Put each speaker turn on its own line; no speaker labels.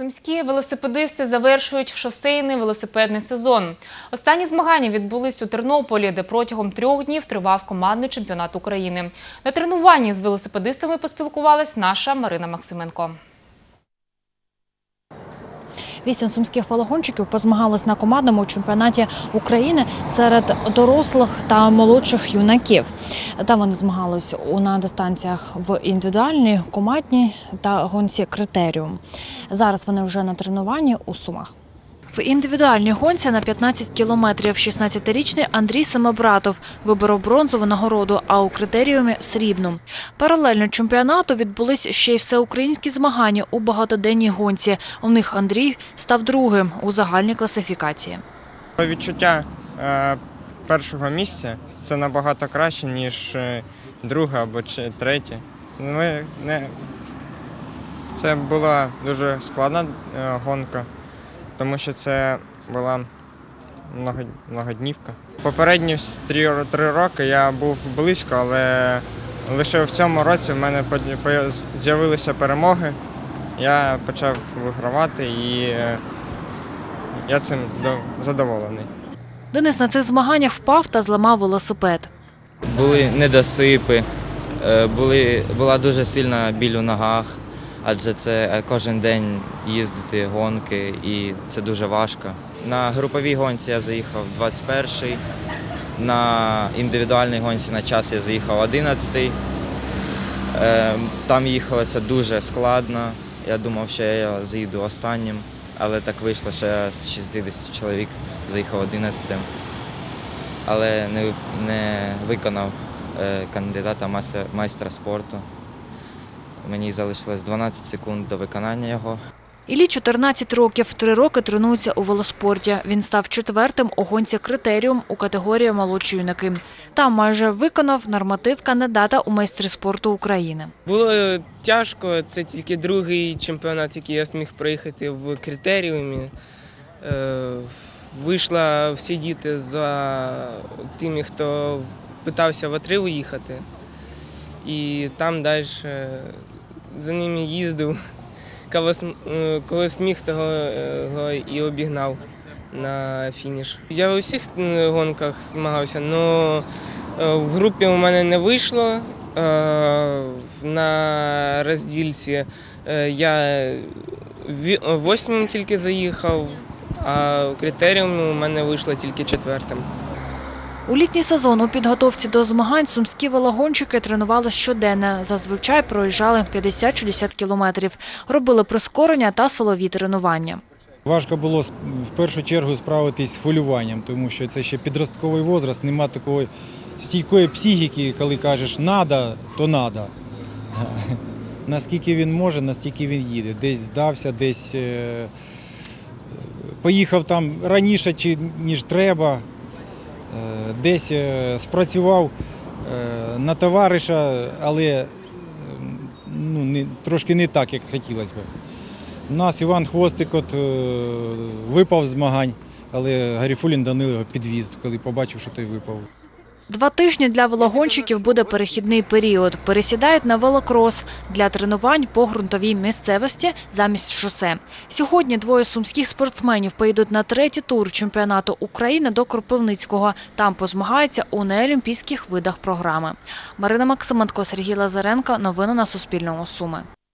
Сумські велосипедисти завершують шосейний велосипедний сезон. Останні змагання відбулись у Тернополі, де протягом трьох днів тривав командний чемпіонат України. На тренуванні з велосипедистами поспілкувалась наша Марина Максименко.
Вісім сумських велогонщиків позмагались на командному чемпіонаті України серед дорослих та молодших юнаків. Там вони змагались на дистанціях в індивідуальній, командній та гонці критеріум. Зараз вони вже на тренуванні у Сумах. В індивідуальній гонці на 15 кілометрів 16-річний Андрій Семибратов виборов бронзову нагороду, а у критеріумі – срібну. Паралельно чемпіонату відбулись ще й всеукраїнські змагання у багатоденній гонці. У них Андрій став другим у загальній класифікації.
Відчуття е, першого місця це набагато краще, ніж е, друге або третє. Це була дуже складна е, гонка, тому що це була многоднівка. Попередні три, три роки я був близько, але лише в цьому році в мене з'явилися перемоги. Я почав вигравати і е, я цим задоволений.
Денис на цих змаганнях впав та зламав велосипед.
Були недосипи, е, були, була дуже сильна біль у ногах, адже це е, кожен день їздити гонки і це дуже важко. На груповій гонці я заїхав 21-й, на індивідуальній гонці на час я заїхав 11-й. Е, Там їхалося дуже складно. Я думав, що я заїду останнім, але так вийшло, що я з 60 чоловік заїхав 11-м але не, не виконав е, кандидата майстра спорту. Мені залишилось 12 секунд до виконання його.
Іллі 14 років, три роки тренується у велоспорті. Він став четвертим у гонці критеріум у категорії молодші юнаки. Там майже виконав норматив кандидата у майстри спорту України.
Було тяжко, це тільки другий чемпіонат, який я зміг проїхати в критеріумі. Е, Вийшла всі діти за тими, хто питався в А3 виїхати. І там далі за ними їздив. См- е, того е, і обігнав на фініш. Я в усіх е, гонках змагався, але в групі у мене не вийшло. Е, На роздільці е, я восьмим тільки заїхав, а в критеріумі у мене вийшло тільки четвертим.
У літній сезон у підготовці до змагань сумські велогонщики тренували щоденно. Зазвичай проїжджали 50-60 кілометрів. Робили прискорення та силові тренування.
Важко було в першу чергу справитись з хвилюванням, тому що це ще підростковий возраст, нема такої стійкої психіки, коли кажеш надо, то надо. Наскільки він може, настільки він їде. Десь здався, десь е, поїхав там раніше, ніж треба, десь е, спрацював е, на товариша, але е, ну, не, трошки не так, як хотілося б. У нас Іван Хвостик от, е, випав з змагань, але Гаріфулін Данило підвіз, коли побачив, що той випав.
Два тижні для велогонщиків буде перехідний період. Пересідають на велокрос для тренувань по ґрунтовій місцевості замість шосе. Сьогодні двоє сумських спортсменів поїдуть на третій тур чемпіонату України до Кропивницького. Там позмагаються у неолімпійських видах програми. Марина Максименко, Сергій Лазаренко. Новини на Суспільному. Суми.